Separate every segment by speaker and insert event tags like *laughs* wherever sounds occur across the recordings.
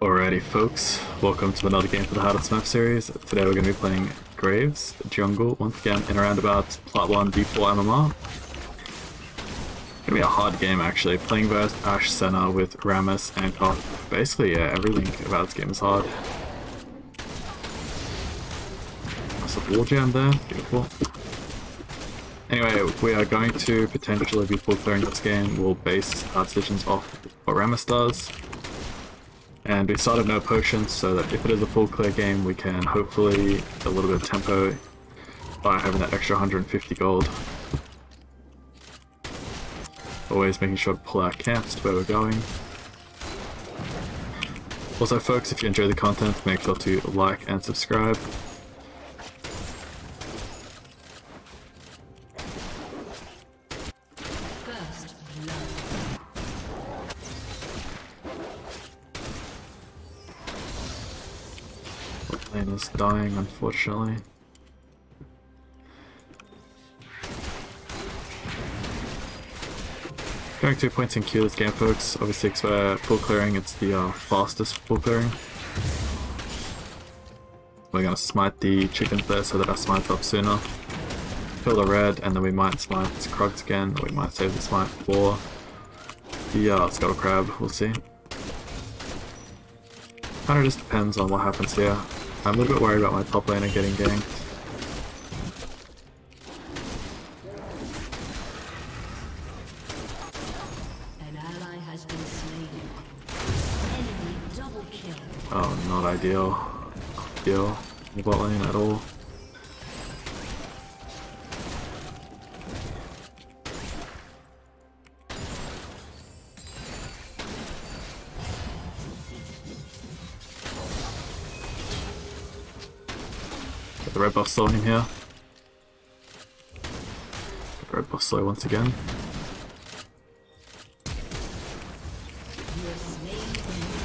Speaker 1: Alrighty folks, welcome to another game for the Hardest Map series. Today we're going to be playing Graves, Jungle, once again in a roundabout Plat 1 D4 MMR. Gonna be a hard game actually, playing versus Ashe Senna with Rammus and Koth. Basically, yeah, everything about this game is hard. A wall jam there, beautiful. Anyway, we are going to potentially be full clearing this game. We'll base our decisions off what Rammus does. And we started no potions so that if it is a full clear game we can hopefully a little bit of tempo by having that extra 150 gold. Always making sure to pull our camps to where we're going. Also folks, if you enjoy the content, make sure to like and subscribe. Dying, unfortunately. Going two points in Q this game, folks. Obviously, it's we're full clearing, it's the uh, fastest full clearing. We're gonna smite the chickens there so that our smite's up sooner. Kill the red, and then we might smite Krugs again, or we might save the smite for the uh, Scuttle Crab, we'll see. Kinda just depends on what happens here. I'm a little bit worried about my top laner getting ganked.
Speaker 2: An ally has been slain. Enemy double kill.
Speaker 1: Oh, not ideal. The bot lane at all. Get the red buff slow in here. Get the red buff slow once again.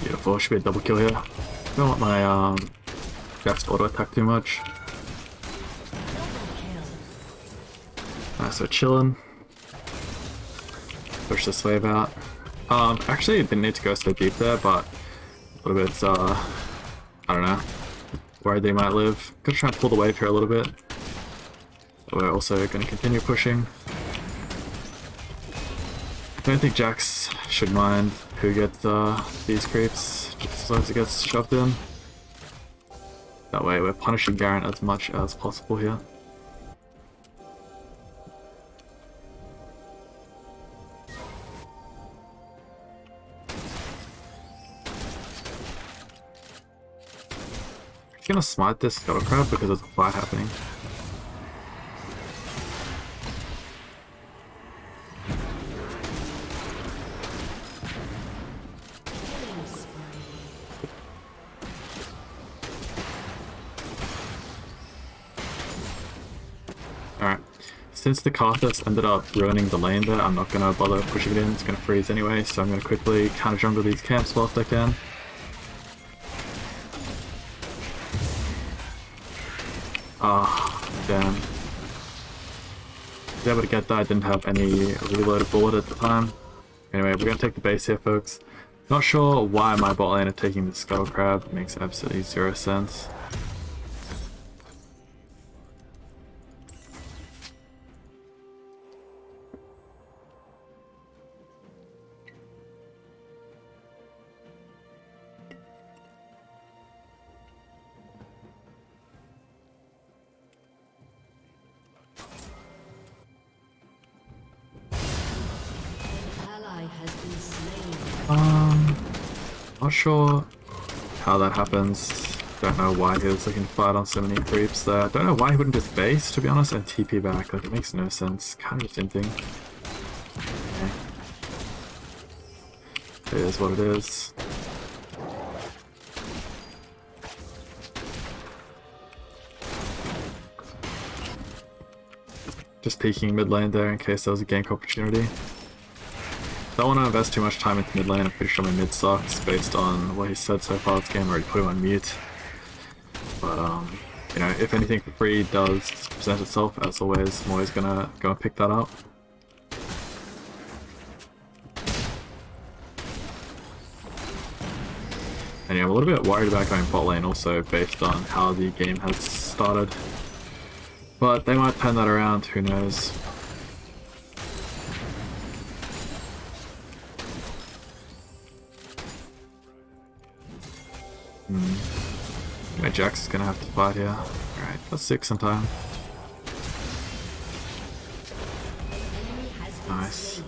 Speaker 1: Beautiful, should be a double kill here. Don't want my um auto attack too much. Nice, we're chilling. Push this wave out. Um, actually, didn't need to go so deep there, but a little bit, uh, I don't know, worried they might live. Gonna try and pull the wave here a little bit. We're also gonna continue pushing. I don't think Jax should mind who gets uh, these creeps, just as long as it gets shoved in. That way we're punishing Garen as much as possible here. Gonna smite this Scuttle because there's a fight happening. Alright. Since the Karthus ended up ruining the lane there, I'm not gonna bother pushing it in, it's gonna freeze anyway, so I'm gonna quickly counter jungle these camps whilst I can. Ah, damn. Was able to get that, I didn't have any reloaded bullet at the time. Anyway, we're gonna take the base here, folks. Not sure why my bot lane are taking the Scuttle Crab, makes absolutely zero sense. Um, not sure how that happens. Don't know why he was looking to fight on so many creeps there. Don't know why he wouldn't just base, to be honest, and TP back. Like, it makes no sense. Kind of just hinting. Okay. It is what it is. Just peeking mid lane there in case there was a gank opportunity. Don't want to invest too much time into mid lane. I'm pretty sure my mid sucks based on what he said so far this game. I already put him on mute. But, um, you know, if anything for free does present itself, as always, I'm always gonna go and pick that up. And yeah, I'm a little bit worried about going bot lane also based on how the game has started. But they might turn that around, who knows. Hmm. My Jax is gonna have to fight here. Alright, let's take some time. Nice.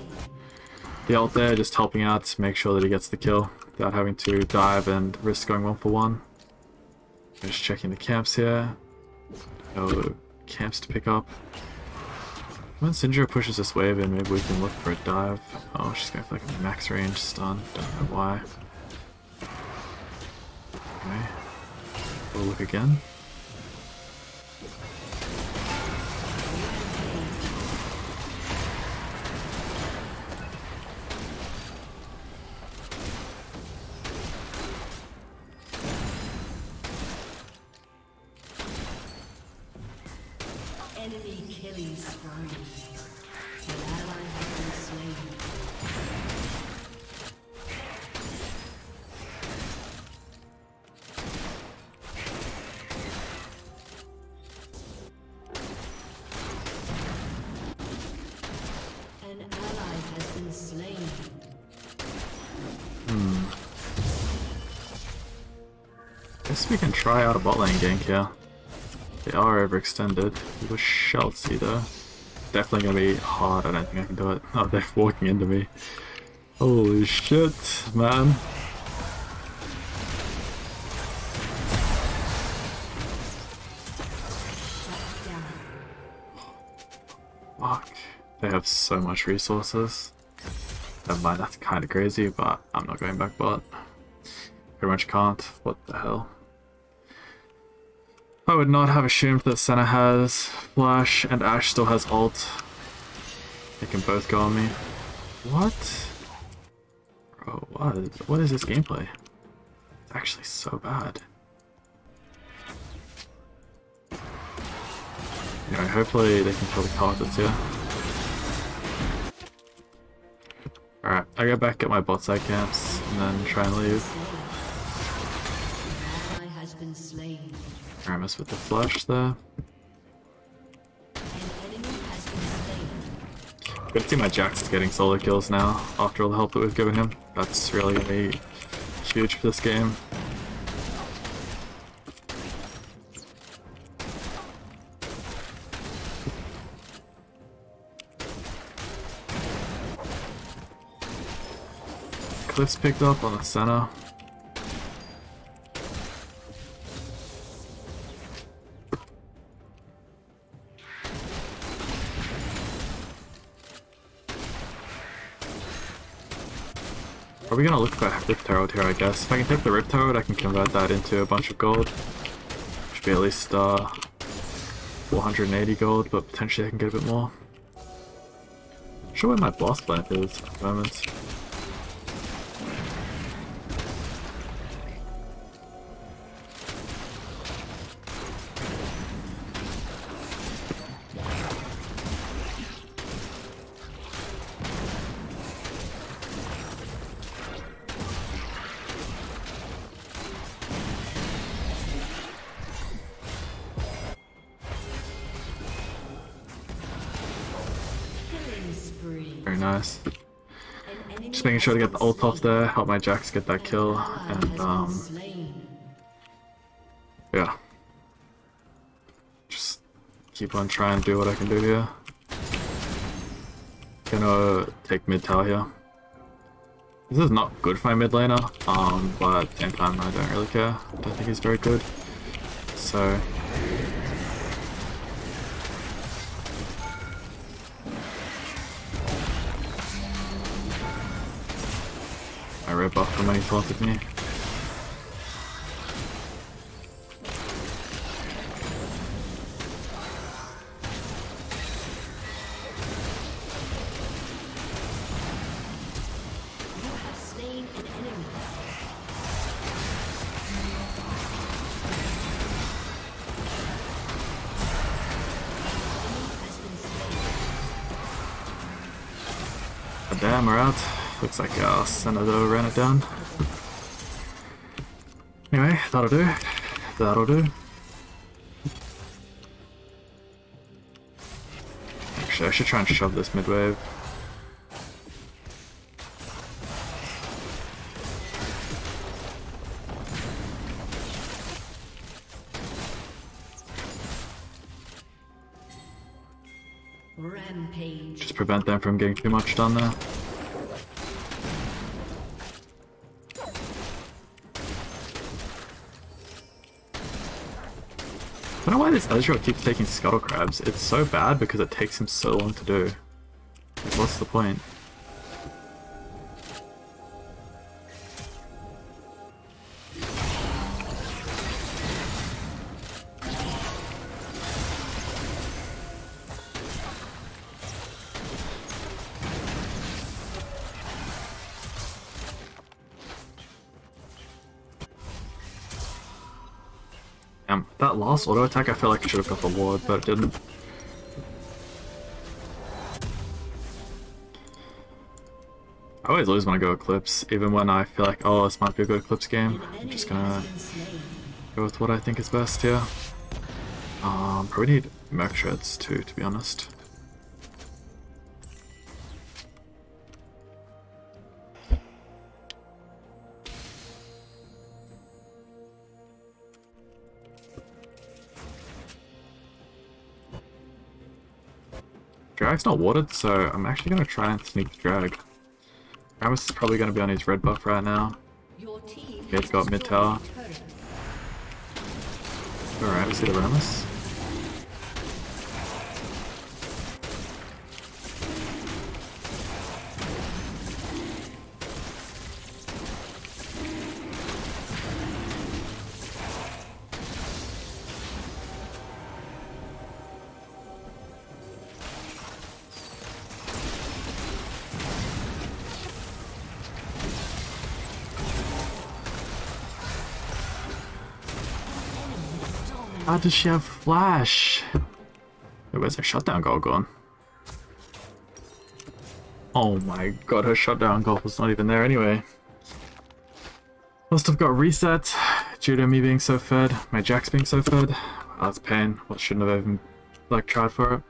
Speaker 1: The ult there, just helping out to make sure that he gets the kill without having to dive and risk going one for one. Just checking the camps here. No camps to pick up. When Syndra pushes this wave in, maybe we can look for a dive. Oh, she's going for like a max range stun. Don't know why. Okay. We'll look again.
Speaker 2: Enemy killing spree. An ally has been slain.
Speaker 1: Guess we can try out a bot lane gank here. They are overextended. We shall see though. Definitely gonna be hard. I don't think I can do it. Oh, they're *laughs* walking into me. Holy shit, man. Fuck. They have so much resources. Never mind, that's kind of crazy, but I'm not going back bot. Pretty much can't. What the hell? I would not have assumed that Senna has Flash and Ashe still has ult. They can both go on me. What? Bro, what? What is this gameplay? It's actually so bad. Anyway, hopefully they can kill the targets here. Alright, I go back at my bot side camps and then try and leave. Mess with the flush there. Good to see my Jax is getting solo kills now after all the help that we've given him. That's really gonna be huge for this game. Cliff's picked up on the center. Probably gonna look for Herald here, I guess. If I can take the Herald, I can convert that into a bunch of gold. Should be at least uh, 480 gold, but potentially I can get a bit more. Not sure where my boss plant is at the moment. Very nice. Just making sure to get the ult off there, help my Jax get that kill, and um, yeah. Just keep on trying to do what I can do here. Gonna take mid tower here. This is not good for my mid laner, um, but at the same time I don't really care. I don't think he's very good. So
Speaker 2: slain an enemy. Enemy has been slain.
Speaker 1: God damn, we're out. Looks like our Senator ran it down. Anyway, that'll do. That'll do. Actually, I should try and shove this midwave.
Speaker 2: Rampage.
Speaker 1: Just prevent them from getting too much done there. I don't know why this Ezreal keeps taking Scuttle Crabs. It's so bad because it takes him so long to do. What's the point? Um, that last auto attack, I feel like I should have got the ward, but it didn't. I always lose when I go Eclipse, even when I feel like, oh, this might be a good Eclipse game. I'm just gonna go with what I think is best here. Um, probably need Merc Treads too, to be honest. Drag's not watered, so I'm actually gonna try and sneak the Drag. Rammus is probably gonna be on his red buff right now.
Speaker 2: Your team
Speaker 1: Yeah, it's got mid tower. Alright, we see the Rammus. How does she have flash? Wait, where's her shutdown goal gone? Oh my god, her shutdown goal was not even there anyway. Must have got reset due to me being so fed, my Jax being so fed. That's pain. What shouldn't have even like tried for it.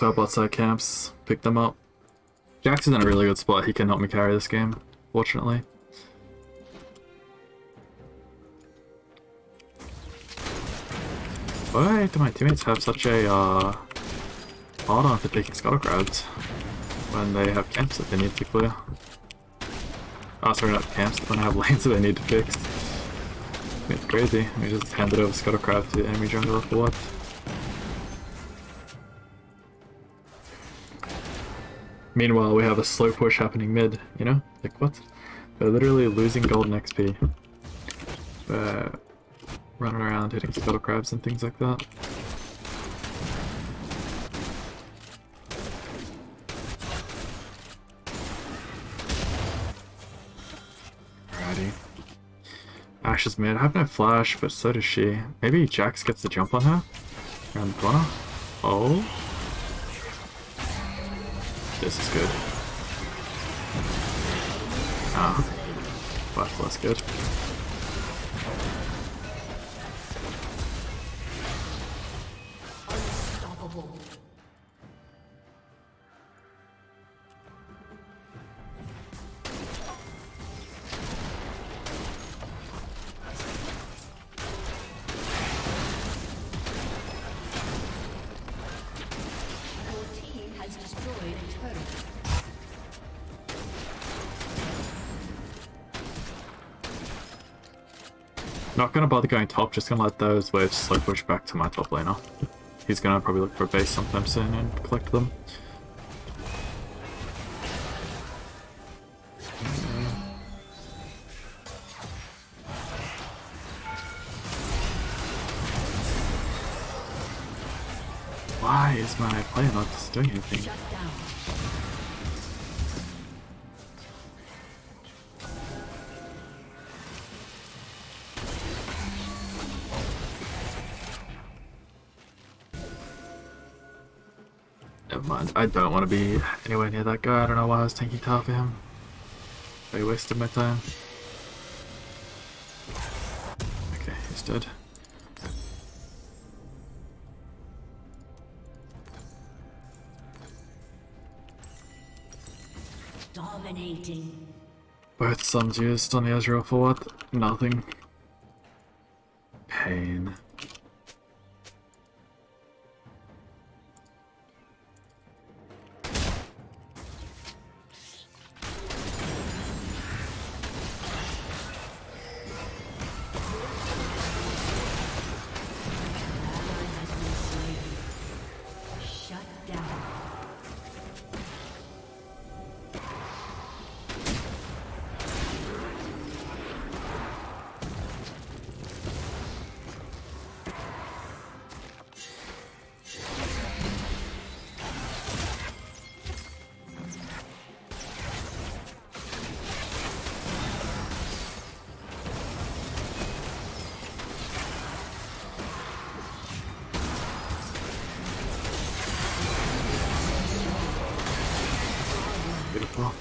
Speaker 1: Anyway, off to our bot side camps, pick them up. Jax is in a really good spot, he can help me carry this game, fortunately. Why do my teammates have such a uh, hard on for taking scuttle when they have camps that they need to clear? Oh, sorry, not camps, when I have *laughs* lanes that they need to fix. It's crazy. We just handed over scuttle crab to the enemy jungler for what? Meanwhile, we have a slow push happening mid, you know? Like, what? They're literally losing golden XP. Uh, running around hitting scuttle crabs and things like that. Alrighty. Ashe is mid. I have no flash, but so does she. Maybe Jax gets the jump on her? Around the corner? Oh? This is good. Ah, but less good. Not gonna bother going top, just gonna let those waves slow push back to my top laner. He's gonna probably look for a base sometime soon and collect them. Why is my player not just doing anything? Never mind. I don't want to be anywhere near that guy. I don't know why I was tanking tower for him. I wasted my time. Okay, he's dead.
Speaker 2: Dominating.
Speaker 1: Both sums used on the Ezreal for what? Nothing. Beautiful.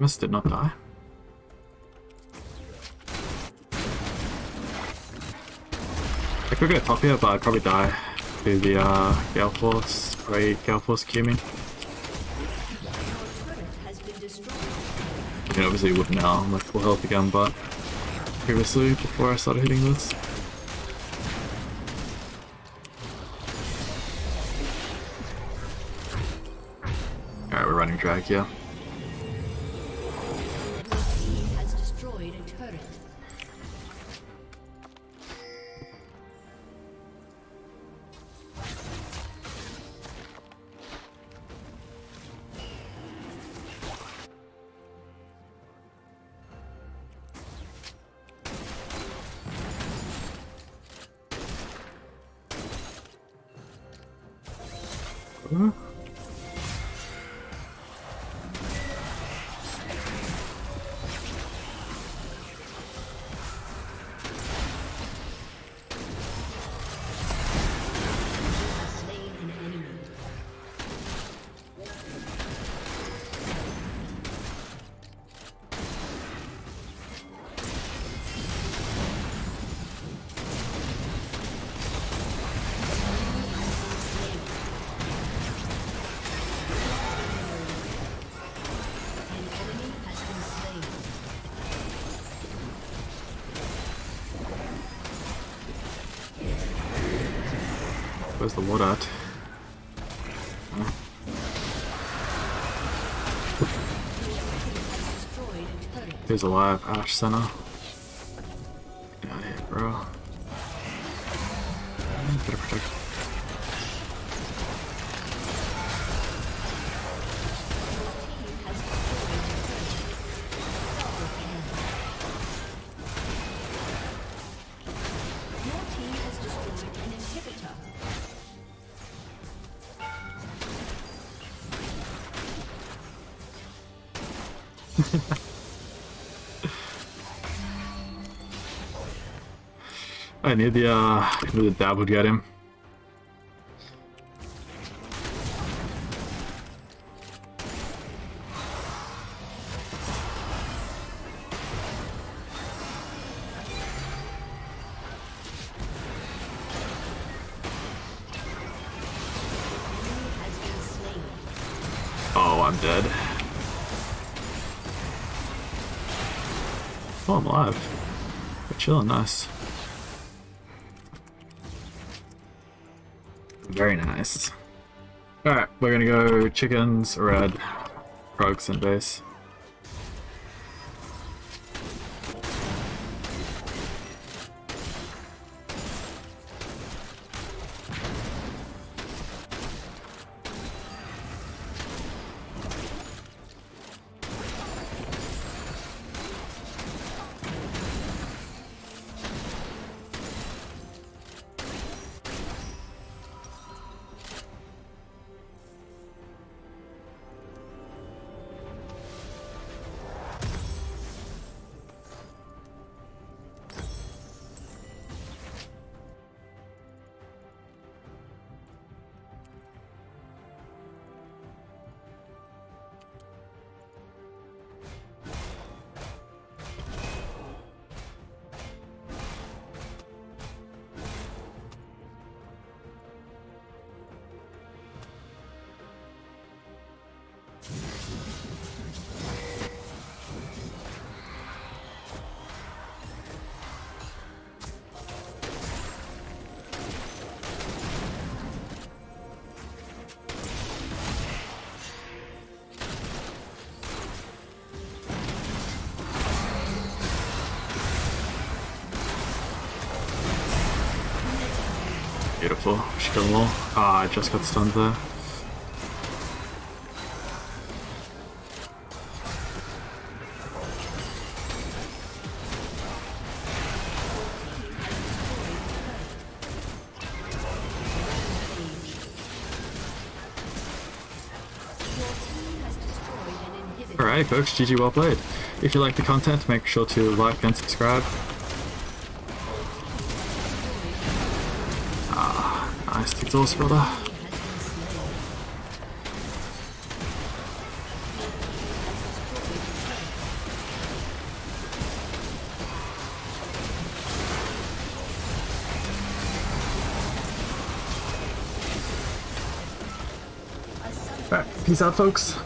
Speaker 1: Mist did not die. I could get top here, but I'd probably die to the uh, Gale Force, great Gale Force Q Mean, obviously would now, I'm like full health again, but previously, before I started hitting this. Alright, we're running drag, yeah. Where's the wood at? He's alive, Ashe Center. Get out of here, bro. Better protect. I knew the uh knew the dab would get him. Oh, I'm dead. Oh, I'm alive. We're chilling, nice. Very nice. Alright, we're gonna go chickens, red, frogs, and base.
Speaker 2: Beautiful. She them all. Ah, I just got stunned there. Alright folks, GG well played. If you like the content, make sure to like and subscribe. Exhaust brother. Peace out folks.